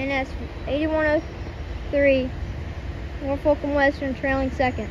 NS 8103, Norfolk and Western trailing second.